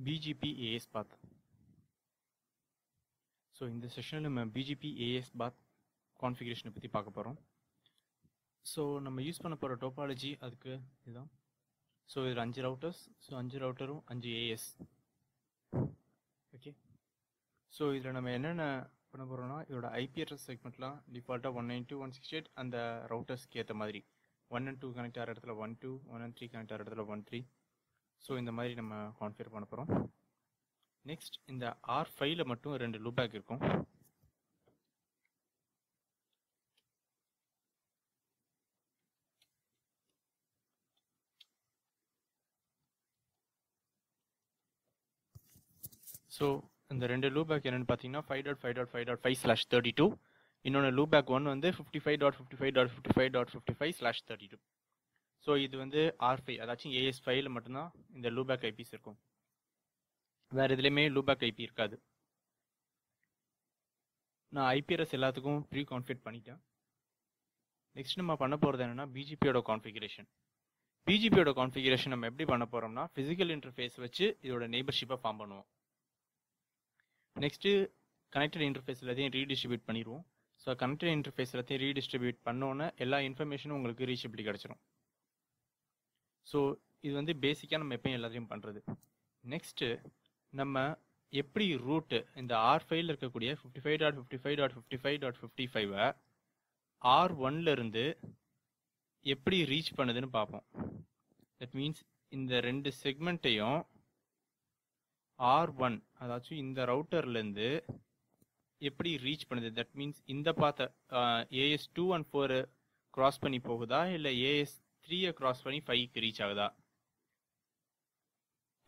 PGP AS பாத் so இந்த செஷனில் நம்ம பிஜிபி ஏஎஸ் பாத் கான்ஃபிகரேஷனை பற்றி பார்க்க போகிறோம் ஸோ நம்ம யூஸ் பண்ண போகிற டோபாலஜி அதுக்கு இதுதான் ஸோ இதில் அஞ்சு ரவுட்டர்ஸ் ஸோ அஞ்சு ரவுட்டரும் அஞ்சு ஏஎஸ் ஓகே ஸோ இதில் நம்ம என்னென்ன பண்ண போகிறோம்னா இதோட ஐபி செக்மெண்ட்லாம் டிஃபால்ட்டாக one nine two one sixty eight அந்த ரவுட்டர்ஸ்க்கு ஏற்ற மாதிரி. ஒன் அண்ட் டூ கனெக்ட் ஆகிற இடத்துல one two one and three connect ஆகிற இடத்துல ஒன் த்ரீ ஸோ இந்த மாதிரி நம்ம கான்ஃபிகர் பண்ண போகிறோம் நெக்ஸ்ட் இந்த ஆர் ஃபைவ்ல மட்டும் ரெண்டு லூபேக் இருக்கும். ஸோ இந்த ரெண்டு லூபேக் என்னென்னு பார்த்தீங்கன்னா five dot five dot five dot five slash thirty two இன்னொன்று லூபேக் ஒன் வந்து fifty five dot fifty five dot fifty five dot fifty five slash thirty two so இது வந்து ஆர் ஃபைவ் அதாச்சும் as ஃபைவ்ல மட்டும்தான் இந்த லூபேக் ஐபிஸ் இருக்கும். வேறு எதுலேயுமே லூபேக் ஐபி இருக்காது. நான் ஐபிஆர்எஸ் எல்லாத்துக்கும் ப்ரீ கான்ஃபிகர் பண்ணிட்டேன். நெக்ஸ்ட் நம்ம பண்ண போகிறது என்னென்னா பிஜிபியோட கான்ஃபிகரேஷன் பிஜிபியோட கான்ஃபிகரேஷன் நம்ம எப்படி பண்ண போகிறோம்னா ஃபிசிக்கல் இன்டர்ஃபேஸ் வச்சு இதோட நெய்பர்ஷிப்பை ஃபார்ம் பண்ணுவோம். நெக்ஸ்ட்டு கனெக்டட் இன்டர்ஃபேஸ் எல்லாத்தையும் ரீடிஸ்ட்ரிபியூட் பண்ணிடுவோம். ஸோ கனெக்டட் இன்டர்ஃபேஸ் எல்லாத்தையும் ரீடிஸ்ட்ரிபியூட் பண்ணோன்னே எல்லா இன்ஃபர்மேஷனும் உங்களுக்கு ரீச்சபிலிட்டி கிடச்சிரும். ஸோ இது வந்து பேசிக்காக நம்ம எப்பயும் எல்லாத்தையும் பண்ணுறது நெக்ஸ்ட்டு நம்ம எப்படி ரூட்டு இந்த ஆர் ஃபைவ்ல இருக்கக்கூடிய fifty five dot fifty five dot fifty five dot fifty ஃபைவை ஆர் ஒன்ல இருந்து எப்படி ரீச் பண்ணுதுன்னு பார்ப்போம். தட் மீன்ஸ் இந்த ரெண்டு செக்மெண்ட்டையும் ஆர் ஒன் அதாச்சும் இந்த ரவுட்டர்லேருந்து எப்படி ரீச் பண்ணுது? தட் மீன்ஸ் இந்த பார்த்த AS two and four cross பண்ணி போகுதா? இல்லை ஏஎஸ் த்ரீயை க்ராஸ் பண்ணி ஃபைவ்க்கு ரீச் ஆகுதா?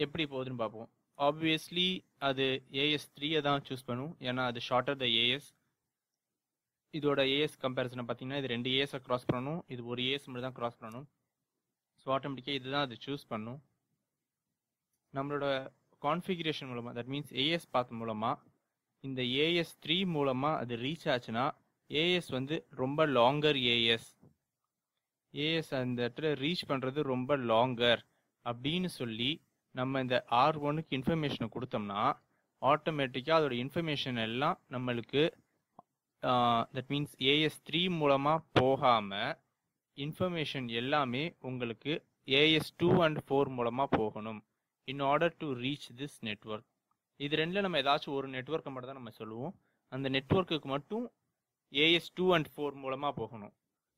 எப்படி போகுதுன்னு பார்ப்போம். ஆப்வியஸ்லி அது ஏஎஸ் த்ரீயை தான் சூஸ் பண்ணும். ஏன்னா அது ஷார்ட்டர் த ஏஎஸ் இதோட ஏஎஸ் கம்பேரிசனை பார்த்தீங்கன்னா இது ரெண்டு ஏஎஸை கிராஸ் பண்ணணும். இது ஒரு ஏஎஸ் மட்டும் தான் க்ராஸ் பண்ணணும். ஸோ ஆட்டோமேட்டிக்காக இதுதான் அது சூஸ் பண்ணும். நம்மளோட கான்ஃபிகரேஷன் மூலமாக தட் மீன்ஸ் ஏஎஸ் பாத் மூலமாக இந்த ஏஎஸ் த்ரீ மூலமாக அது ரீச் ஆச்சுன்னா ஏஎஸ் வந்து ரொம்ப லாங்கர் ஏஎஸ் ஏஎஸ் அந்த இடத்துல ரீச் பண்ணுறது ரொம்ப லாங்கர் அப்படின்னு சொல்லி நம்ம இந்த ஆர் ஒனுக்கு இன்ஃபர்மேஷனை கொடுத்தோம்னா ஆட்டோமேட்டிக்காக அதோட இன்ஃபர்மேஷன் எல்லாம் நம்மளுக்கு தட் மீன்ஸ் ஏஎஸ் த்ரீ மூலமாக போகாமல் இன்ஃபர்மேஷன் எல்லாமே உங்களுக்கு ஏஎஸ் டூ அண்ட் ஃபோர் மூலமாக போகணும் in order to reach this network இது ரெண்டில் நம்ம ஏதாச்சும் ஒரு நெட்ஒர்க்கை மட்டும் தான் நம்ம சொல்லுவோம். அந்த நெட்ஒர்க்குக்கு மட்டும் ஏஎஸ் டூ அண்ட் ஃபோர் மூலமாக போகணும்.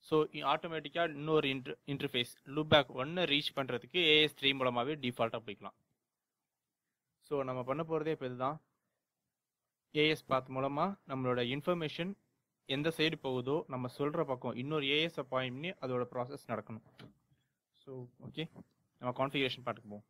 ஸோ ஆட்டோமேட்டிக்காக இன்னொரு இன்டர் இன்டர்ஃபேஸ் லூபேக் ஒன்று ரீச் பண்ணுறதுக்கு ஏஎஸ் த்ரீ மூலமாகவே டிஃபால்ட்டாக போய்க்கலாம். ஸோ நம்ம பண்ண போகிறதே இப்போ இதுதான். ஏஎஸ் பாத் மூலமாக நம்மளோட இன்ஃபர்மேஷன் எந்த சைடு போகுதோ நம்ம சொல்கிற பக்கம் இன்னொரு ஏஎஸ் பாயிண்ட் அதோட ப்ராசஸ் நடக்கணும். ஸோ ஓகே நம்ம கான்ஃபிகரேஷன் பாட்டுக்கு போவோம்.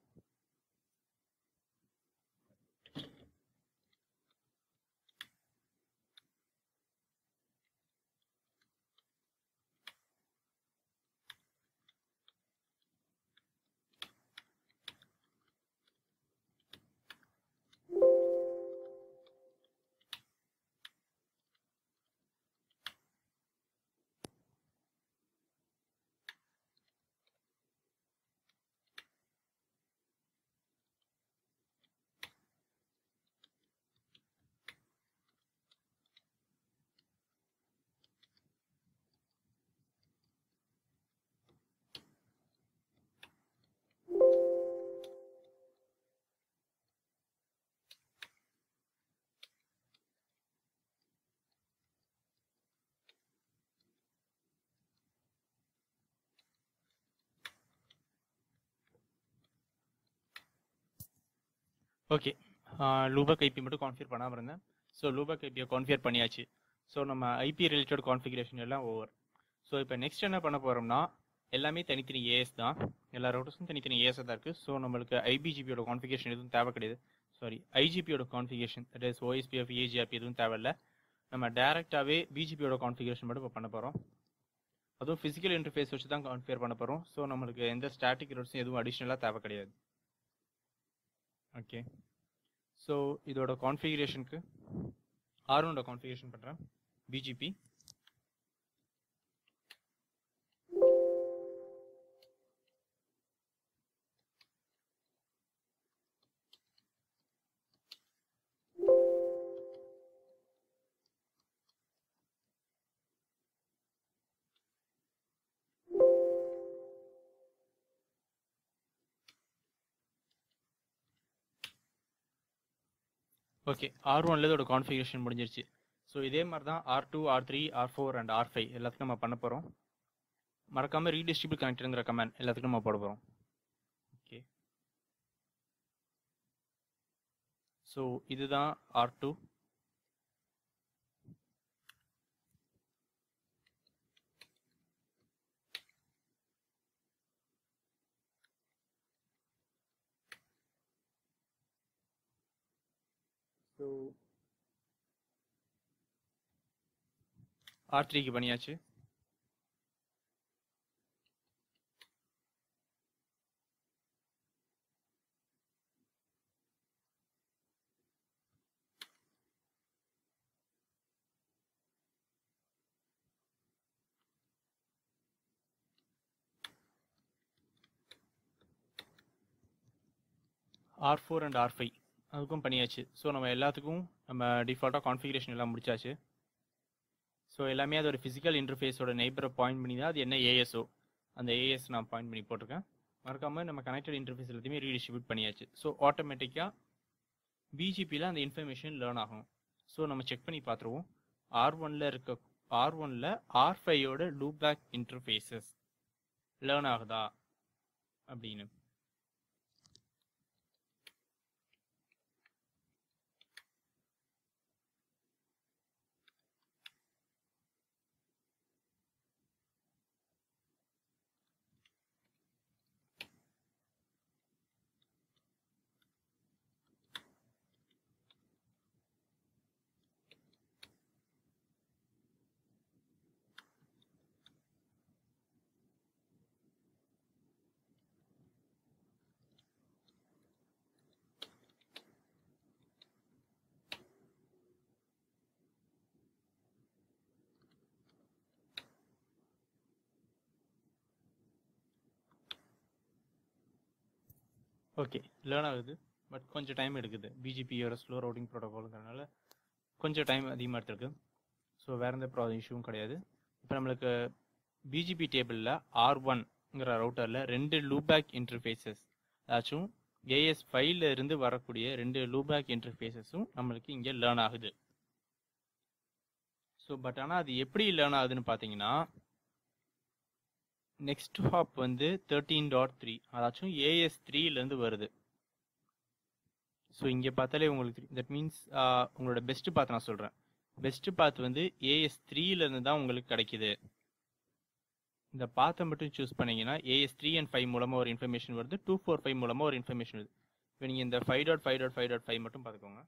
ஓகே லூபக் ஐபி மட்டும் கான்ஃபியர் பண்ணாமல் இருந்தேன். ஸோ லூபக் ஐபியை கான்ஃபியர் பண்ணியாச்சு. ஸோ நம்ம ஐபி ரிலேட்டட் கான்ஃபிகரேஷன் எல்லாம் ஓவர் ஸோ இப்போ நெக்ஸ்ட் என்ன பண்ண போகிறோம்னா எல்லாமே தனித்தனி ஏஎஸ் தான். எல்லா ரவுட்டர்ஸும் தனித்தனி ஏஎஸ் தான் இருக்குது ஸோ நம்மளுக்கு ஐபிஜிபியோட கான்ஃபிகேஷன் எதுவும் தேவை கிடையாது. சாரி ஐஜிபியோட கான்ஃபிகேஷன் தட் இஸ் ஓஎஸ்பிஎஃப் ஏஜிஆபி எதுவும் தேவையில்ல நம்ம டேரெக்டாகவே பிஜிபியோட கான்ஃபிகரேஷன் மட்டும் இப்போ பண்ண போகிறோம் அதுவும் ஃபிசிக்கல் இன்டர்ஃபேஸ் வச்சு தான் கான்ஃபியர் பண்ண போகிறோம் ஸோ நம்மளுக்கு எந்த ஸ்டாட்டிக் ரோட்ஸும் எதுவும் அடிஷ்னலாக தேவை கிடையாது. ஓகே ஸோ இதோட கான்ஃபிகரேஷனுக்கு ஆர்னோட கான்ஃபிகரேஷன் பண்ணுறேன் பிஜிபி ஓகே ஆர் ஒன்ல இதோட கான்ஃபிகரேஷன் முடிஞ்சிருச்சு. ஸோ இதே மாதிரி தான் R two R three R four and R five எல்லாத்துக்கும் நம்ம பண்ண போகிறோம் மறக்காமல் ரீடிஸ்ட்ரிபியூட் கனெக்ட்ங்கிற கமெண்ட் எல்லாத்துக்கும் நம்ம போட போகிறோம் ஓகே ஸோ இதுதான் ஆர் டூ ஸோ ஆர் த்ரீக்கு பண்ணியாச்சு R four and R five அதுக்கும் பண்ணியாச்சு. ஸோ நம்ம எல்லாத்துக்கும் நம்ம டிஃபால்ட்டாக கான்ஃபிகரேஷன் எல்லாம் முடிச்சாச்சு. ஸோ எல்லாமே அதோட ஃபிசிக்கல் இன்டர்ஃபேஸோட நெய்பரை பாயிண்ட் பண்ணி தான் அது என்ன ஏஎஸ்ஓ அந்த ஏஎஸ் நான் பாயிண்ட் பண்ணி போட்டிருக்கேன். மறக்காமல் நம்ம கனெக்டட் இன்டர்ஃபேஸ் எல்லாத்தையுமே ரீடிஸ்ட்ரிபியூட் பண்ணியாச்சு. ஸோ ஆட்டோமேட்டிக்காக பிஜிபியில் அந்த இன்ஃபர்மேஷன் லேர்ன் ஆகும். ஸோ நம்ம செக் பண்ணி பார்த்துருவோம். ஆர் ஒனில் இருக்க ஆர் ஒனில் ஆர் ஃபைவோட லூபேக் இன்டர்ஃபேஸஸ் லேர்ன் ஆகுதா? அப்படின்னு. ஓகே லேர்ன் ஆகுது. பட் கொஞ்சம் டைம் எடுக்குது. பிஜிபியோட ஸ்லோ ரவுட்டிங் ப்ரோட்டோகால்ங்கிறனால கொஞ்சம் டைம் அதிகமாக எடுத்திருக்கு. ஸோ வேறு எந்த ப்ரா இஷ்யூவும் கிடையாது. இப்போ நம்மளுக்கு பிஜிபி டேபிளில் ஆர் ஒன்ங்கிற ரவுட்டரில் ரெண்டு லூபேக் இன்டர்ஃபேஸஸ் அதாச்சும் ஏஎஸ் ஃபைவ்ல இருந்து வரக்கூடிய ரெண்டு லூபேக் இன்டர்ஃபேஸஸும் நம்மளுக்கு இங்கே லேர்ன் ஆகுது. ஸோ பட் ஆனால் அது எப்படி லேர்ன் ஆகுதுன்னு பார்த்தீங்கன்னா நெக்ஸ்ட் ஹாப் வந்து தேர்ட்டீன் டாட் த்ரீ அதாச்சும் ஏஎஸ் த்ரீலேருந்து வருது. ஸோ இங்கே பார்த்தாலே உங்களுக்கு தட் மீன்ஸ் உங்களோட பெஸ்ட் பாத் நான் சொல்கிறேன் பெஸ்ட் பாத் வந்து ஏஎஸ் த்ரீலேருந்து தான் உங்களுக்கு கிடைக்குது. இந்த பாத்தை மட்டும் சூஸ் பண்ணீங்கன்னா ஏஎஸ் த்ரீ அண்ட் ஃபைவ் மூலமாக ஒரு இன்ஃபர்மேஷன் வருது. டூ ஃபோர் ஃபைவ் மூலமாக ஒரு இன்ஃபர்மேஷன் வருது. இப்போ நீங்கள் இந்த five dot five dot five dot five மட்டும் பார்த்துக்கோங்க.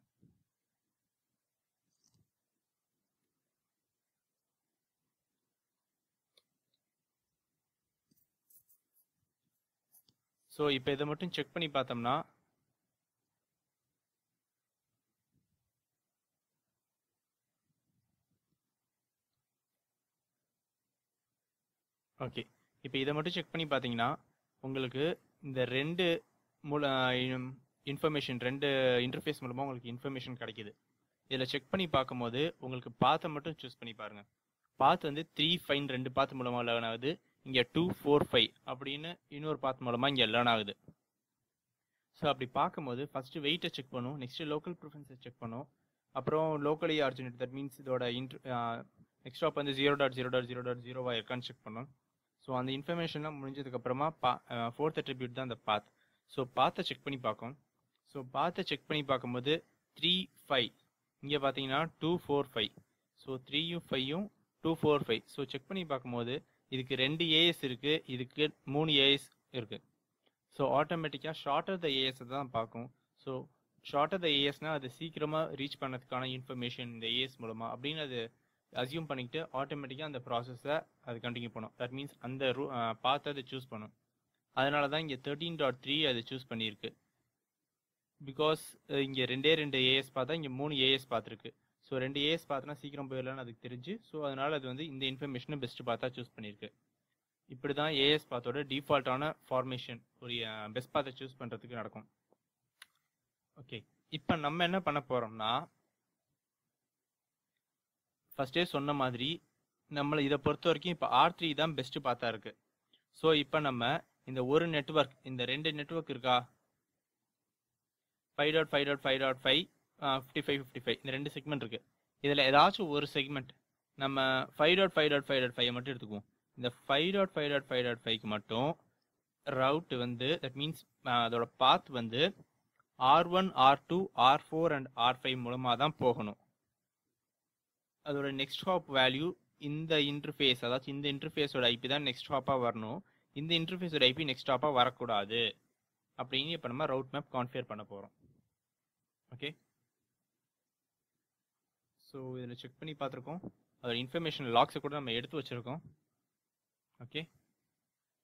ஸோ இப்போ இதை மட்டும் செக் பண்ணி பார்த்தோம்னா ஓகே இப்போ இதை மட்டும் செக் பண்ணி பார்த்தீங்கன்னா உங்களுக்கு இந்த ரெண்டு மூல இன்ஃபர்மேஷன் ரெண்டு இன்டர்ஃபேஸ் மூலமாக உங்களுக்கு இன்ஃபர்மேஷன் கிடைக்குது. இதில் செக் பண்ணி பார்க்கும்போது உங்களுக்கு பாத்தை மட்டும் சூஸ் பண்ணி பாருங்கள் பாத் வந்து த்ரீ ஃபைன் ரெண்டு பாத் மூலமாக லெவன் ஆகுது இங்கே டூ ஃபோர் ஃபைவ் அப்படின்னு இன்னொரு பாத் மூலமாக இங்கே லேர்ன் ஆகுது. ஸோ அப்படி பார்க்கும்போது ஃபஸ்ட்டு வெயிட்டை செக் பண்ணும் நெக்ஸ்ட்டு லோக்கல் ப்ரிஃபரன்ஸை செக் பண்ணும். அப்புறம் லோக்கலி ஆர்ஜினேட் தட் மீன்ஸ் இதோட இன்ட்ரு நெக்ஸ்ட் வந்து zero dot zero dot zero dot ஜீரோவாக இருக்கான்னு செக் பண்ணும். ஸோ அந்த இன்ஃபர்மேஷன்லாம் முடிஞ்சதுக்கப்புறமா பா ஃபோர்த் அட்ரிபியூட் தான் அந்த பாத் ஸோ பாத்தை செக் பண்ணி பார்க்கும். ஸோ பாத்தை செக் பண்ணி பார்க்கும்போது த்ரீ ஃபைவ் இங்கே பார்த்தீங்கன்னா டூ ஃபோர் ஃபைவ் ஸோ த்ரீயும் ஃபைவும் two four five so check பண்ணி பார்க்கும்போது இதுக்கு ரெண்டு ஏஎஸ் இருக்குது இதுக்கு மூணு ஏஎஸ் இருக்குது ஸோ ஆட்டோமேட்டிக்காக ஷார்ட்டர் த ஏஎஸ் தான் பார்க்கும் ஸோ ஷார்ட்டர் த ஏஎஸ்னால் அது சீக்கிரமாக ரீச் பண்ணதுக்கான இன்ஃபர்மேஷன் இந்த ஏஎஸ் மூலமாக அப்படின்னு அது அசியூம் பண்ணிக்கிட்டு ஆட்டோமேட்டிக்காக அந்த ப்ராசஸை அது கண்டினியூ பண்ணும் தட் மீன்ஸ் அந்த ரூ பார்த்து அதை சூஸ் பண்ணும் அதனால தான் இங்கே தேர்ட்டீன் டாட் த்ரீ அது சூஸ் பண்ணியிருக்கு. பிகாஸ் இங்கே ரெண்டே ரெண்டு ஏஎஸ் பார்த்தா இங்கே மூணு ஏஎஸ் பார்த்துருக்கு. ஸோ ரெண்டு ஏஎஸ் பார்த்தோன்னா சீக்கிரம் போயிடலான்னு அதுக்கு தெரிஞ்சு. ஸோ அதனால் அது வந்து இந்த இன்ஃபர்மேஷனை பெஸ்ட் பார்த்தா சூஸ் பண்ணியிருக்கு இப்படி தான் ஏஎஸ் பாத்தோட டிஃபால்ட்டான ஃபார்மேஷன் ஒரு பெஸ்ட் பாத்தை சூஸ் பண்ணுறதுக்கு நடக்கும். ஓகே இப்போ நம்ம என்ன பண்ண போகிறோம்னா ஃபஸ்ட்டே சொன்ன மாதிரி நம்மளை இதை பொறுத்த வரைக்கும் இப்போ ஆர் த்ரீ தான் பெஸ்ட்டு பார்த்தா இருக்கு. ஸோ இப்போ நம்ம இந்த ஒரு நெட்ஒர்க் இந்த ரெண்டு நெட்ஒர்க் இருக்கா? Five dot five dot five dot five fifty five fifty five இந்த ரெண்டு செக்மெண்ட் இருக்கு. இதில் ஏதாச்சும் ஒரு செக்மெண்ட் நம்ம five dot five dot five dot five மட்டும் எடுத்துக்குவோம். இந்த five dot five dot five dot ஃபைவ்க்கு மட்டும் ரவுட் வந்து தட் மீன்ஸ் அதோட பாத் வந்து R one R two R four and R five மூலமாக தான் போகணும். அதோட நெக்ஸ்ட் ஹாப் வேல்யூ இந்த இன்டர்ஃபேஸ் அதாச்சும் இந்த இன்டர்ஃபேஸோட ஐபி தான் நெக்ஸ்ட் ஹாப்பாக வரணும். இந்த இன்டர்ஃபேஸோட ஐபி நெக்ஸ்ட் ஹாப்பாக வரக்கூடாது. அப்படின்னு இப்போ நம்ம ரவுட் மேப் கான்ஃபியர் பண்ண போகிறோம் ஓகே ஸோ இதில் செக் பண்ணி பார்த்துருக்கோம். அதோட இன்ஃபர்மேஷன் லாக்ஸை கூட நம்ம எடுத்து வச்சுருக்கோம். ஓகே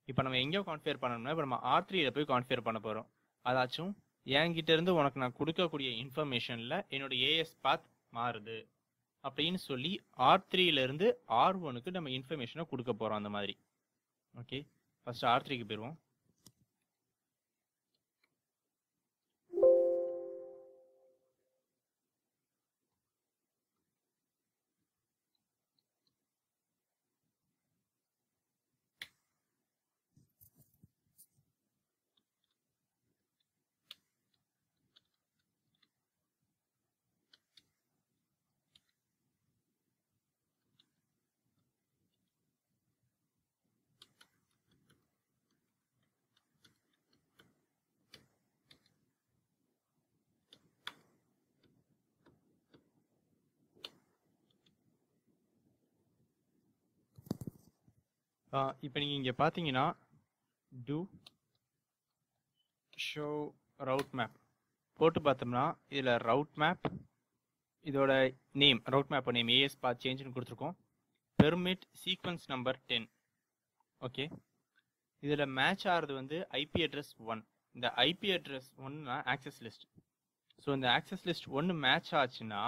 இப்போ நம்ம எங்கேயோ கான்ஃபியர் பண்ணணும்னா இப்போ நம்ம ஆர் த்ரீயில் போய் கான்ஃபியர் பண்ண போகிறோம் அதாச்சும் என்கிட்ட இருந்து உனக்கு நான் கொடுக்கக்கூடிய இன்ஃபர்மேஷனில் என்னோட ஏஎஸ் பாத் மாறுது. அப்படின்னு சொல்லி ஆர் த்ரீலேருந்து ஆர் ஒனுக்கு நம்ம இன்ஃபர்மேஷனை கொடுக்க போகிறோம் அந்த மாதிரி. ஓகே ஃபஸ்ட்டு ஆர் த்ரீக்கு போயிடுவோம் இப்போ நீங்கள் இங்கே பார்த்தீங்கன்னா டூ ஷோ ரவுட் மேப் போட்டு பார்த்தோம்னா இதில் ரவுட் மேப் இதோட name route map name AS path சேஞ்சுன்னு கொடுத்துருக்கோம். Permit sequence number ten okay இதில் மேட்ச் ஆகிறது வந்து ஐபி அட்ரஸ் ஒன் இந்த ஐபி அட்ரஸ் ஒன்னா ஆக்சஸ் லிஸ்ட் ஸோ இந்த ஆக்சஸ் லிஸ்ட் ஒன்று மேட்ச் ஆச்சுன்னா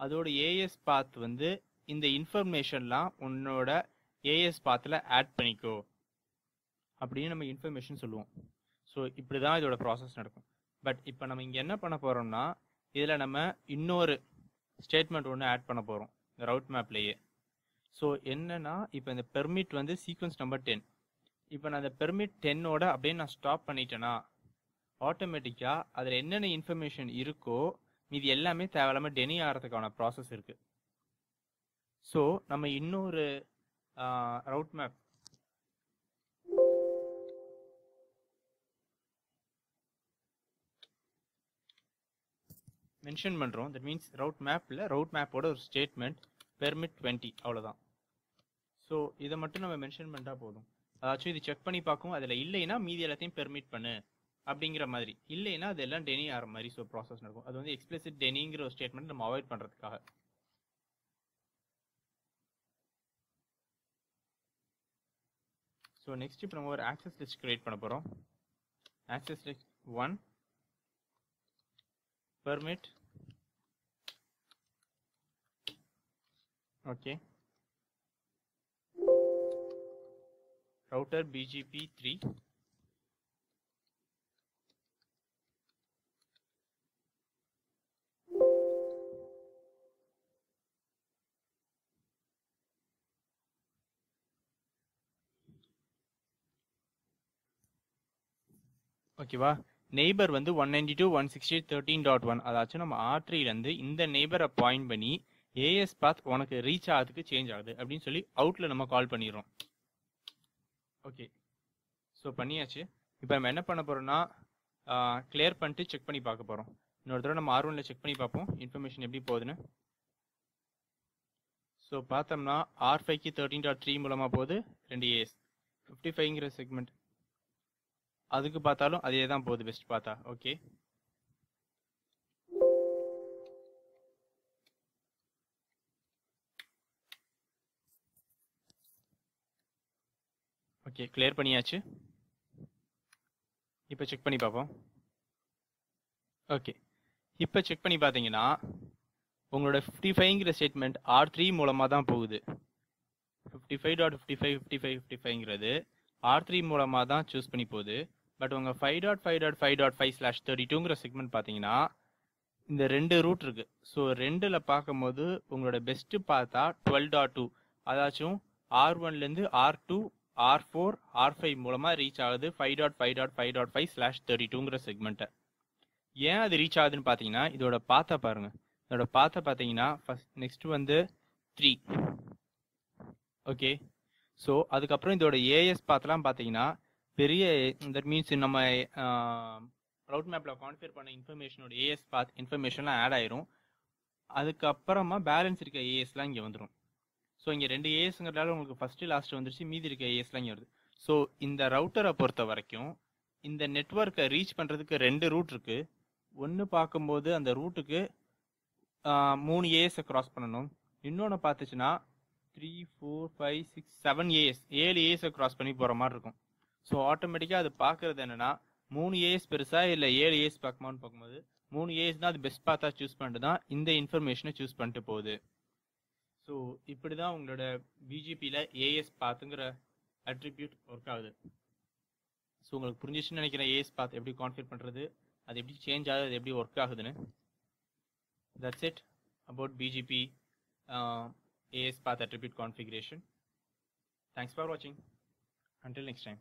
அதோட ஏஎஸ் பாத் வந்து இந்த இன்ஃபர்மேஷன்லாம் உன்னோட ஏஎஸ் பாத்தில் ஆட் பண்ணிக்கோ. அப்படின்னு நம்ம இன்ஃபர்மேஷன் சொல்லுவோம். ஸோ இப்படி தான் இதோட ப்ராசஸ் நடக்கும். பட் இப்போ நம்ம இங்கே என்ன பண்ண போகிறோம்னா இதில் நம்ம இன்னொரு ஸ்டேட்மெண்ட் ஒன்று ஆட் பண்ண போகிறோம் இந்த ரவுட் மேப்லேயே ஸோ என்னன்னா இப்போ இந்த பெர்மிட் வந்து சீக்வன்ஸ் நம்பர் டென் இப்போ நான் அந்த பெர்மிட் டென்னோட அப்படியே நான் ஸ்டாப் பண்ணிட்டேன்னா ஆட்டோமேட்டிக்காக அதில் என்னென்ன இன்ஃபர்மேஷன் இருக்கோ மீதி எல்லாமே தேவையில்லாமல் டெனி ஆகிறதுக்கான ப்ராசஸ் இருக்குது ஸோ நம்ம இன்னொரு ரவுட் மேப் மென்ஷன் பண்ணுறோம் தட் மீன்ஸ் ரவுட் மேப்பில் ரவுட் மேப்போட ஒரு ஸ்டேட்மெண்ட் பெர்மிட் டுவெண்ட்டி அவ்வளோதான் ஸோ இதை மட்டும் நம்ம மென்ஷன் பண்ணிட்டா போதும். அதாச்சும் இது செக் பண்ணி பார்க்கும் அதில் இல்லைன்னா மீதி எல்லாத்தையும் பெர்மிட் பண்ணு அப்படிங்கிற மாதிரி. இல்லைன்னா அதெல்லாம் டெனி ஆகிற மாதிரி ஸோ ப்ராசஸ் நடக்கும். அது வந்து எக்ஸ்பிளிசிட் டெனிங்கிற ஒரு ஸ்டேட்மெண்ட் நம்ம அவாய்ட் பண்ணுறதுக்காக ஸோ நெக்ஸ்ட் இப்போ நம்ம ஒரு ஆக்சஸ் லிஸ்ட் க்ரியேட் பண்ண போகிறோம் access list one permit okay router BGP3 ஓகேவா? நெய்பர் வந்து one ninety two one sixty thirteen dot one அதாச்சும் நம்ம ஆர் இந்த நெய்பரை பாயிண்ட் பண்ணி ஏஎஸ் பாத் உனக்கு ரீச் ஆகிறதுக்கு சேஞ்ச் ஆகுது அப்படின்னு சொல்லி அவுட்டில் நம்ம கால் பண்ணிடுறோம். ஓகே ஸோ பண்ணியாச்சு. இப்போ நம்ம என்ன பண்ண போகிறோம்னா கிளியர் பண்ணிட்டு செக் பண்ணி பார்க்க போகிறோம் இன்னொரு தடவை நம்ம ஆர் ஒனில் செக் பண்ணி பார்ப்போம். இன்ஃபர்மேஷன் எப்படி போகுதுன்னு. ஸோ பார்த்தோம்னா ஆர் ஃபைவ்க்கு தேர்ட்டின் டாட் த்ரீ மூலமாக போகுது. ரெண்டு ஏஎஸ் ஃபிஃப்டி ஃபைவ்ங்கிற செக்மெண்ட் அதுக்கு பார்த்தாலும் அதே தான் போகுது பெஸ்ட் பார்த்தா. ஓகே ஓகே கிளியர் பண்ணியாச்சு? இப்போ செக் பண்ணி பார்ப்போம். ஓகே இப்போ செக் பண்ணி பார்த்தீங்கன்னா உங்களோட ஃபிஃப்டி ஃபைவ்ங்கிற ஸ்டேட்மெண்ட் ஆர் த்ரீ மூலமாக தான் போகுது. Fifty five dot fifty five fifty five fifty ஃபைவ்ங்கிறது R three மூலமாக தான் சூஸ் பண்ணி போகுது. பட் உங்கள் five dot five dot five dot five slash thirty டூங்கிற segment பார்த்தீங்கன்னா இந்த ரெண்டு ரூட் இருக்கு. ஸோ ரெண்டில் பார்க்கும்போது உங்களோட பெஸ்ட்டு பார்த்தா டுவெல் டாட் டூ அதாச்சும் ஆர் ஒன்லேருந்து R two R four R five மூலமாக ரீச் ஆகுது five dot five dot five dot five slash thirty டூங்கிற செக்மெண்ட்டை ஏன் அது ரீச் ஆகுதுன்னு பார்த்தீங்கன்னா இதோட பாத்தை பாருங்கள் இதோட பாத்தை பார்த்தீங்கன்னா ஃபஸ்ட் நெக்ஸ்ட் வந்து த்ரீ ஓகே ஸோ அதுக்கப்புறம் இதோட ஏஎஸ் பாத்தெல்லாம் பார்த்தீங்கன்னா பெரிய தட் மீன்ஸ் நம்ம ரவுட் மேப்பில் கான்ஃபியர் பண்ண இன்ஃபர்மேஷனோட ஏஎஸ் பாத் இன்ஃபர்மேஷன்லாம் ஆட் ஆயிரும். அதுக்கப்புறமா பேலன்ஸ் இருக்க ஏஎஸ்லாம் இங்கே வந்துடும் ஸோ இங்கே ரெண்டு ஏஎஸ்ங்கிறதால உங்களுக்கு ஃபஸ்ட்டு லாஸ்ட் வந்துருச்சு மீதி இருக்க ஏஎஸ்லாம் இங்கே வருது. ஸோ இந்த ரவுட்டரை பொறுத்த வரைக்கும் இந்த நெட்ஒர்க்கை ரீச் பண்ணுறதுக்கு ரெண்டு ரூட் இருக்கு. ஒன்று பார்க்கும்போது அந்த ரூட்டுக்கு மூணு ஏஎஸை கிராஸ் பண்ணணும். இன்னொன்று பார்த்துச்சுன்னா three four five six seven AS ஏழு ஏஎஸை கிராஸ் பண்ணி போகிற மாதிரி இருக்கும். ஸோ ஆட்டோமேட்டிக்காக அது பார்க்கறது என்னன்னா மூணு ஏஎஸ் பெருசா இல்லை ஏழு ஏஎஸ் பார்க்குமான்னு பார்க்கும்போது மூணு ஏஎஸ் தான் அது பெஸ்ட் பார்த்தா சூஸ் பண்ணிட்டு தான் இந்த இன்ஃபர்மேஷனை சூஸ் பண்ணிட்டு போகுது. ஸோ இப்படி தான் உங்களோட பிஜிபியில் ஏஎஸ் பாத்துங்கிற அட்ரிபியூட் ஒர்க் ஆகுது. ஸோ உங்களுக்கு புரிஞ்சிச்சுன்னு நினைக்கிறேன் ஏஎஸ் பாத் எப்படி கான்ஃபிகர் பண்ணுறது அது எப்படி சேஞ்ச் ஆகுது அது எப்படி ஒர்க் ஆகுதுன்னு. That's it about BGP AS path attribute configuration thanks for வாட்சிங் அண்டில் நெக்ஸ்ட் டைம்